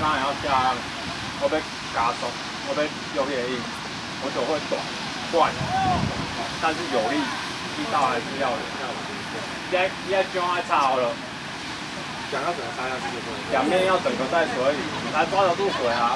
当然要加，我被加速，我被用力硬，我手会短，断，但是有力，力道还是要的。现在你在状态差好了。想要整个插下去就不能。两面要整个在水里，才抓得住水啊。